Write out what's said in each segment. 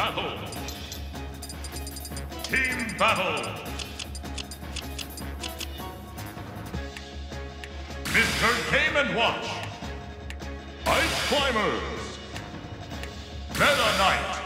battle. Team battle. Mr. Game and Watch. Ice Climbers. Meta Knight.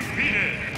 Spiele.